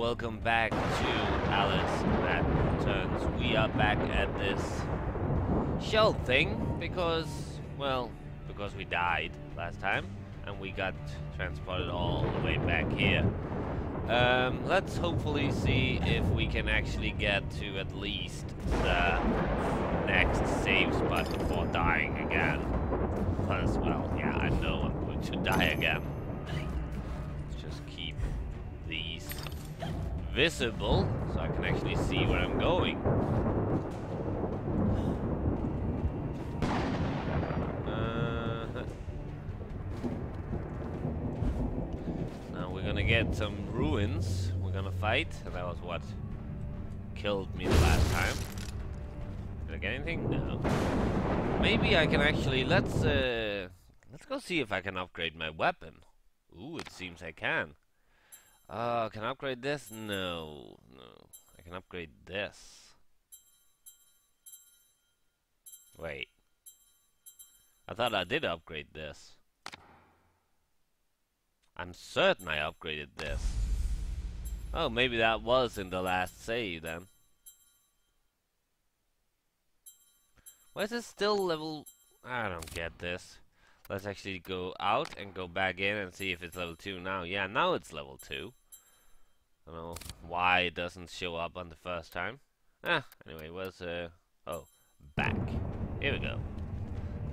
welcome back to Alice that Returns. We are back at this shell thing because, well, because we died last time and we got transported all the way back here. Um, let's hopefully see if we can actually get to at least the next save spot before dying again. Because, well, yeah, I know I'm going to die again. Visible so I can actually see where I'm going. Uh, now we're gonna get some ruins. We're gonna fight. And that was what killed me the last time. Did I get anything? No. Maybe I can actually let's uh let's go see if I can upgrade my weapon. Ooh, it seems I can. Uh, can I upgrade this? No, no. I can upgrade this. Wait. I thought I did upgrade this. I'm certain I upgraded this. Oh, maybe that was in the last save then. Why is it still level... I don't get this. Let's actually go out and go back in and see if it's level 2 now. Yeah, now it's level 2. Don't know why it doesn't show up on the first time. Ah, anyway, was uh oh back. Here we go.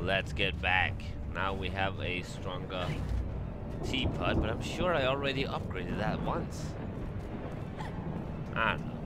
Let's get back. Now we have a stronger teapot, but I'm sure I already upgraded that once. I don't know.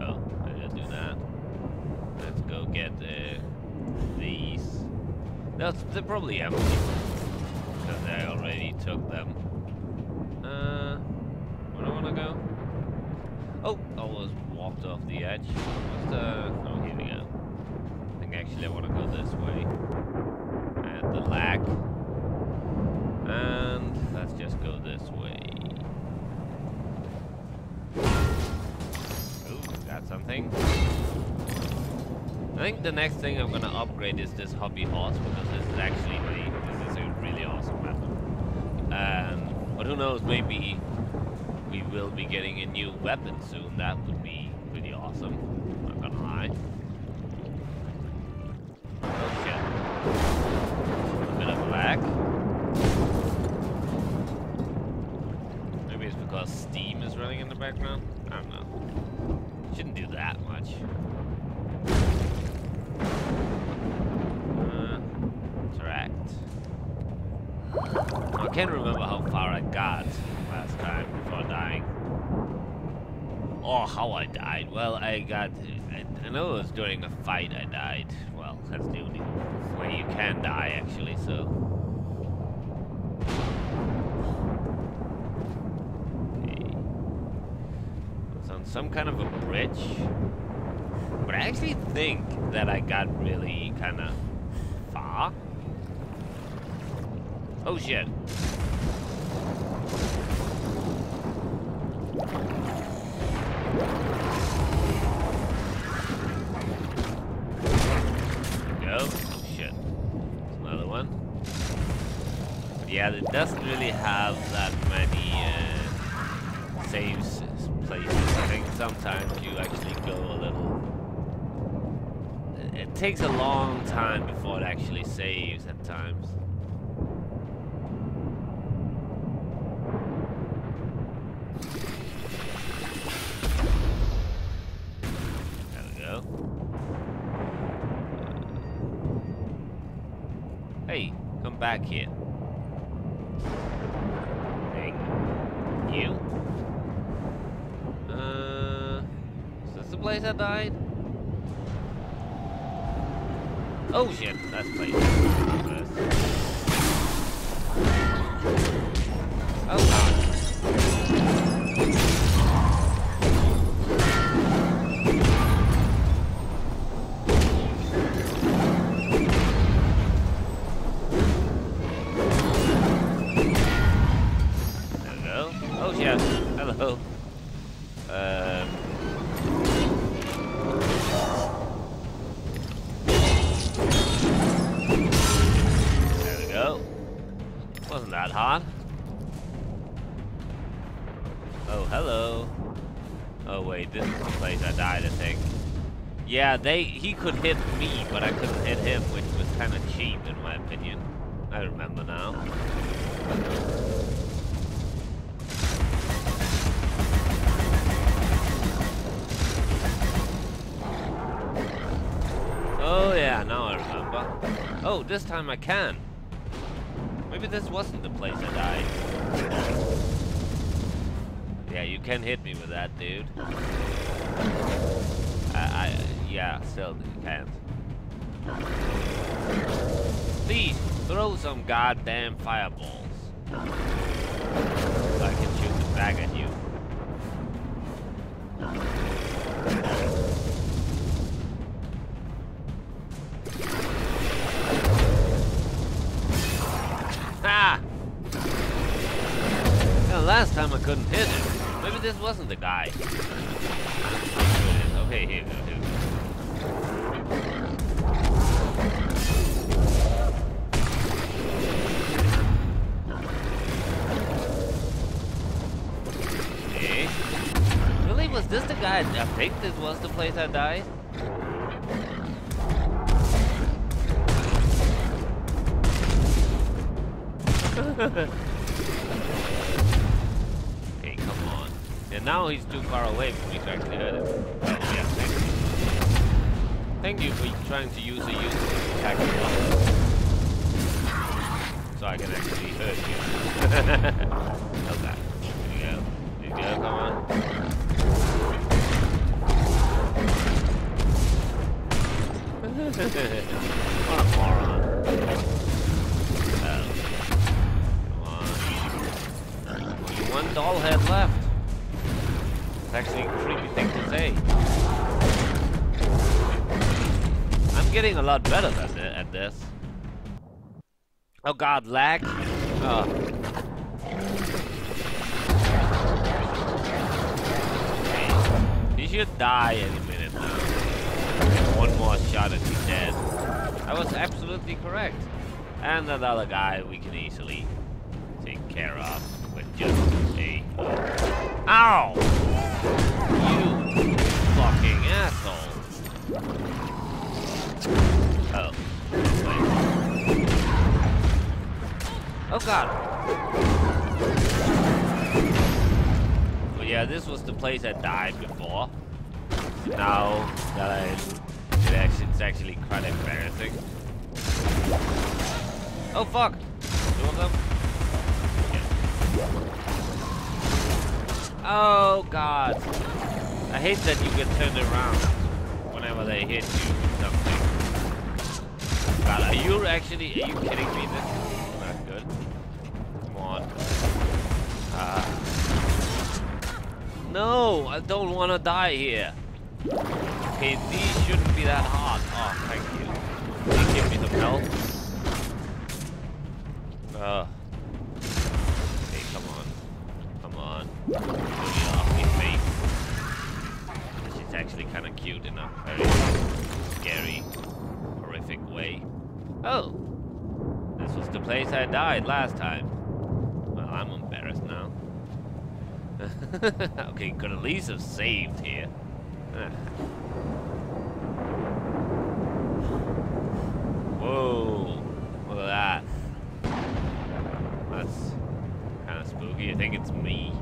Oh, I didn't do that. Let's go get uh, these. That's they're probably empty I already took them. Uh, where do I want to go? Oh, almost walked off the edge. What's the... Oh, here we go. I think actually I want to go this way. And the lag. And let's just go this way. Ooh, got something. I think the next thing I'm gonna upgrade is this hobby horse because this is actually really, this is a really awesome weapon. Um, but who knows, maybe we will be getting a new weapon soon. That would be pretty awesome. Not gonna lie. Oh shit. A bit of lag. Maybe it's because Steam is running in the background. I don't know. Shouldn't do that much. Uh, interact. I can't remember how far I got last time before dying. Or how I died. Well, I got... I, I know it was during a fight I died. Well, that's the only way you can die, actually, so... Okay. It's on some kind of a bridge. But I actually think that I got really kind of far. Oh shit. Go. Oh shit. Another one. Yeah, it doesn't really have that many uh, saves places. I think sometimes you actually go a little it takes a long time before it actually saves at times. Hey, come back here. Hey, you. Uh, is this the place I died? Oh shit, that's place. Um There we go. Wasn't that hard? Oh, hello. Oh wait, this is the place I died, I think. Yeah, they he could hit me, but I couldn't hit him, which was kind of cheap in my opinion. I remember now. Yeah, now I remember. Oh, this time I can. Maybe this wasn't the place I died. Yeah, you can hit me with that, dude. I, I yeah, still you can't. Please, throw some goddamn fireballs. So I can shoot them back this wasn't the guy. Okay, here we go, here we go. Okay. Really? Was this the guy? I think this was the place I died. And now he's too far away for me to actually hurt him. Thank you. For trying to use a useless attack so I can actually hurt you. okay. Here you go. Here you go, come on. what a moron. Come on. Only one doll head left. It's actually a creepy thing to say. I'm getting a lot better at, thi- at this. Oh god, lag? Oh. Should die any minute now. One more shot and he's dead. I was absolutely correct. And that other guy we can easily take care of with just a... Ow! Oh god. Well, yeah, this was the place I died before. Now that I, it actually, it's actually quite embarrassing. Oh fuck! Two of them? Oh god. I hate that you get turned around whenever they hit you with something. God, are you actually, are you kidding me? This No, I don't want to die here. Okay, these shouldn't be that hard. Oh, thank you. Can you give me some help? Uh. Okay, come on. Come on. Face. She's actually kind of cute in a very scary, horrific way. Oh! This was the place I died last time. Well, I'm embarrassed now. okay, could at least have saved here. Whoa! Look at that. That's kind of spooky. I think it's me.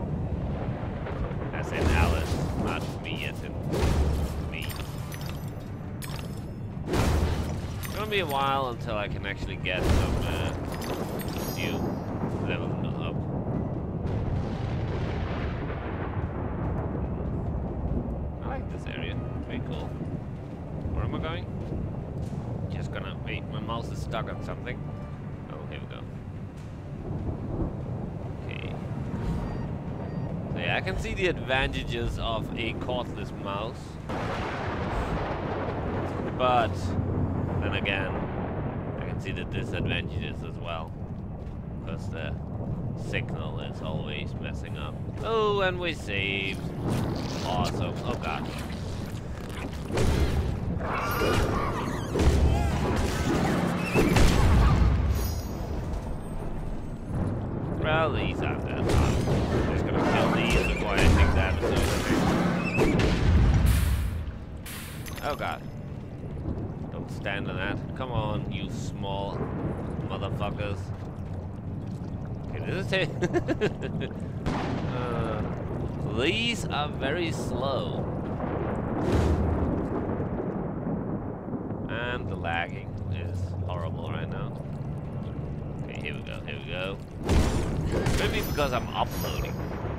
As in Alice, not me as in me. It's gonna be a while until I can actually get some uh, cool. Where am I going? Just gonna wait. My mouse is stuck on something. Oh, here we go. Okay. So yeah, I can see the advantages of a cordless mouse. But then again, I can see the disadvantages as well. Because the signal is always messing up. Oh, and we saved. Awesome. Oh god. Well, these these damage Oh god. Don't stand on that. Come on, you small motherfuckers. It. uh, these are very slow. And the lagging is horrible right now. Okay, here we go, here we go. Maybe because I'm uploading.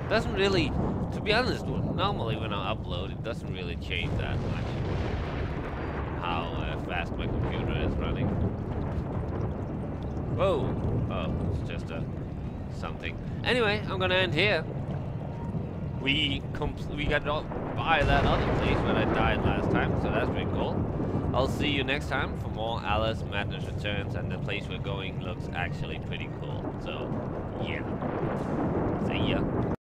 Doesn't really, to be honest, normally when I upload, it doesn't really change that much. How uh, fast my computer is running. Whoa! Oh, it's just a something. Anyway, I'm gonna end here we we got to buy that other place when I died last time, so that's pretty cool. I'll see you next time for more Alice Madness Returns, and the place we're going looks actually pretty cool. So, yeah. See ya.